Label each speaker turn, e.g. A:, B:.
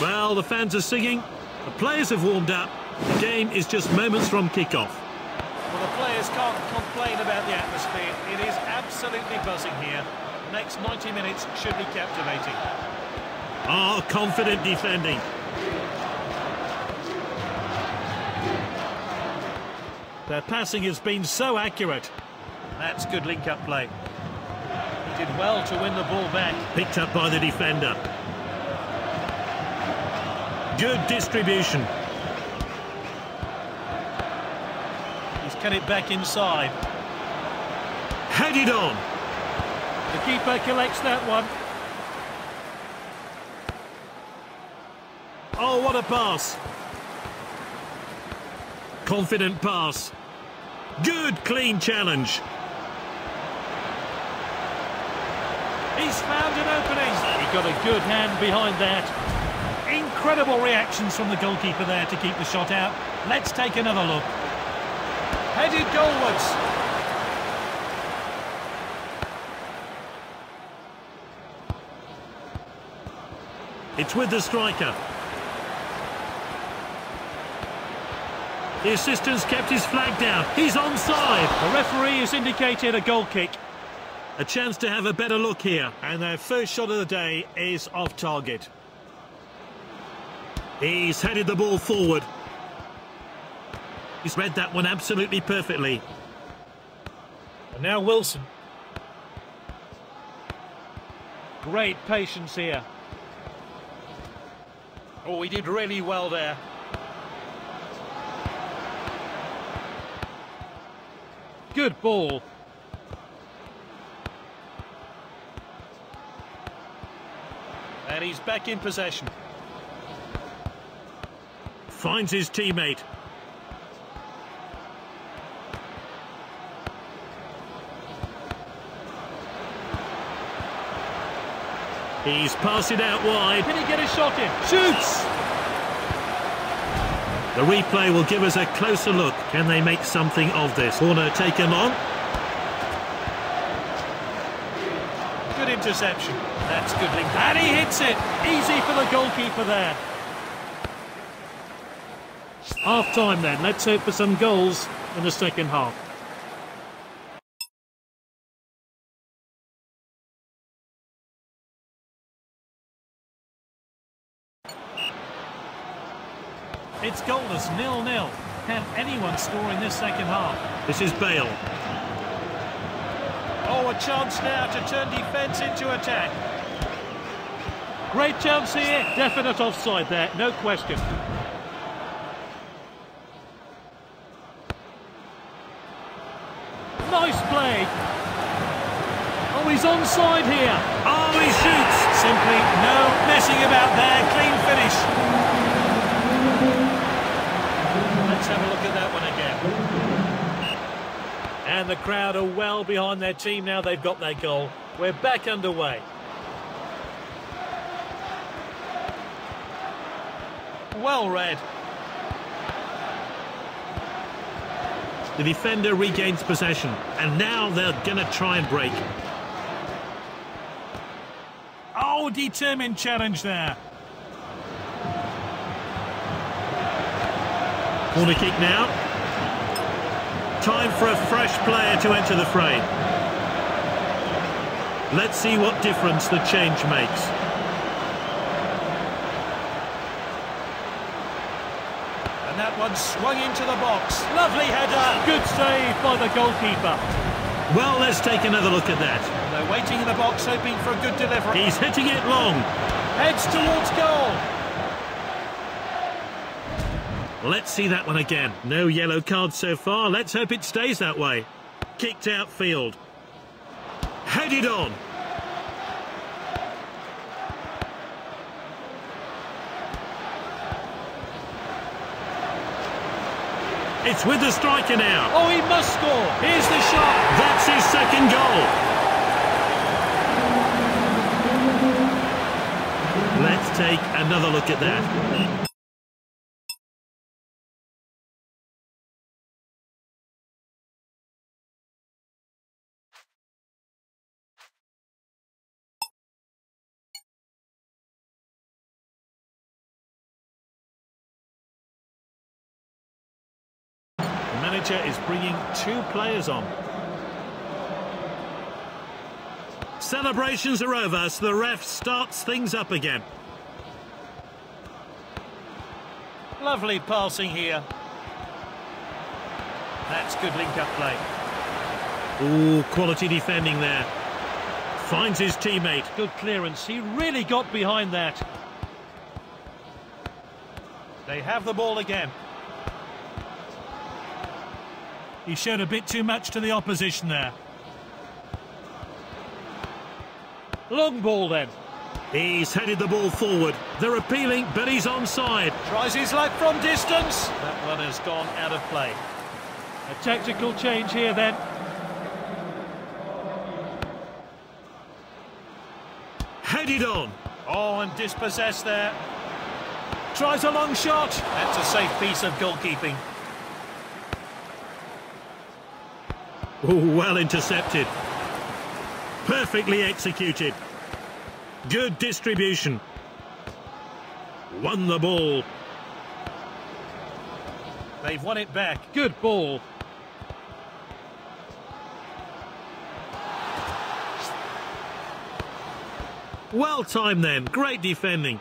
A: Well, the fans are singing, the players have warmed up, the game is just moments from kick-off.
B: Well, the players can't complain about the atmosphere. It is absolutely buzzing here. The next 90 minutes should be captivating.
A: Ah, oh, confident defending. Their passing has been so accurate.
B: That's good link-up play. He did well to win the ball back.
A: Picked up by the defender. Good distribution.
B: He's cut it back inside.
A: Headed on.
B: The keeper collects that one.
A: Oh, what a pass. Confident pass. Good, clean challenge.
B: He's found an opening. He got a good hand behind that. Incredible reactions from the goalkeeper there to keep the shot out. Let's take another look. Headed goalwards.
A: It's with the striker. The assistant's kept his flag down. He's onside.
B: The referee has indicated a goal kick.
A: A chance to have a better look here. And their first shot of the day is off target. He's headed the ball forward. He's read that one absolutely perfectly.
B: And now Wilson. Great patience here. Oh, he did really well there. Good ball. And he's back in possession.
A: Finds his teammate. He's passed it out wide.
B: Can he get a shot in? Shoots!
A: The replay will give us a closer look. Can they make something of this? Corner taken on.
B: Good interception. That's good link. And he hits it. Easy for the goalkeeper there.
A: Half time then. Let's hope for some goals in the second half.
B: It's goalless, nil-nil. Can anyone score in this second half?
A: This is Bale.
B: Oh, a chance now to turn defence into attack. Great chance here. Definite offside there, no question. Nice play. Oh, he's onside here.
A: Oh, he shoots.
B: Simply no messing about there. Clean finish. Let's have a look at that one again. And the crowd are well behind their team now they've got their goal. We're back underway. Well read.
A: The defender regains possession, and now they're going to try and break.
B: Oh, determined challenge there.
A: Corner kick now. Time for a fresh player to enter the fray. Let's see what difference the change makes.
B: And that one swung into the box. Lovely header. Good save by the goalkeeper.
A: Well, let's take another look at that.
B: They're waiting in the box, hoping for a good delivery.
A: He's hitting it long.
B: Heads towards goal.
A: Let's see that one again. No yellow cards so far. Let's hope it stays that way. Kicked outfield. Headed on. It's with the striker now.
B: Oh, he must score. Here's the shot.
A: That's his second goal. Let's take another look at that. Manager is bringing two players on. Celebrations are over, so the ref starts things up again.
B: Lovely passing here. That's good link-up play.
A: Ooh, quality defending there. Finds his teammate.
B: Good clearance. He really got behind that. They have the ball again. He showed a bit too much to the opposition there. Long ball then.
A: He's headed the ball forward. They're appealing, but he's onside.
B: Tries his luck from distance. That one has gone out of play. A tactical change here then.
A: Headed on.
B: Oh, and dispossessed there. Tries a long shot. That's a safe piece of goalkeeping.
A: Oh, well intercepted. Perfectly executed. Good distribution. Won the ball.
B: They've won it back. Good ball.
A: Well timed then. Great defending.